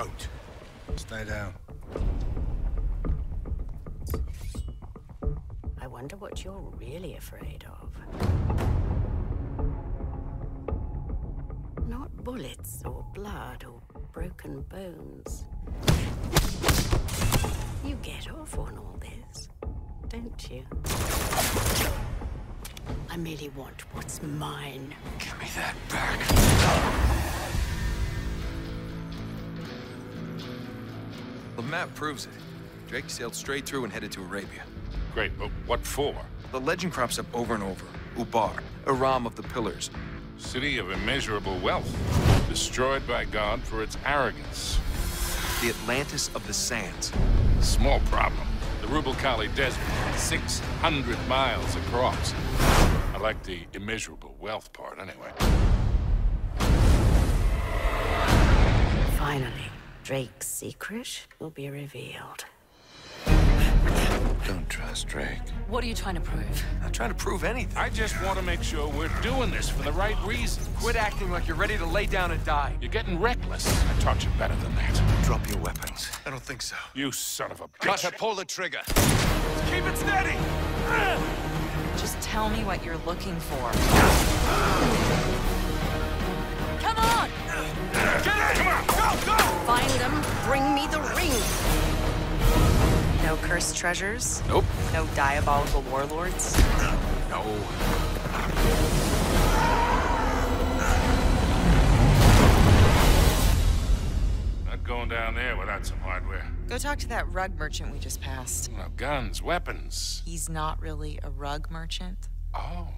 Don't. Stay down. I wonder what you're really afraid of. Not bullets or blood or broken bones. You get off on all this, don't you? I merely want what's mine. Give me that back. The map proves it. Drake sailed straight through and headed to Arabia. Great, but what for? The legend crops up over and over. Ubar, Iram of the Pillars. City of immeasurable wealth, destroyed by God for its arrogance. The Atlantis of the Sands. Small problem. The Rub' al Khali Desert, 600 miles across. I like the immeasurable wealth part, anyway. Drake's secret will be revealed. Don't trust Drake. What are you trying to prove? I'm not trying to prove anything. I just want to make sure we're doing this for the right reasons. Quit acting like you're ready to lay down and die. You're getting reckless. I taught you better than that. Drop your weapons. I don't think so. You son of a bitch. Cutter, pull the trigger. Keep it steady! Just tell me what you're looking for. Bring me the ring. No cursed treasures? Nope. No diabolical warlords? No. Not going down there without some hardware. Go talk to that rug merchant we just passed. Well, guns, weapons. He's not really a rug merchant. Oh.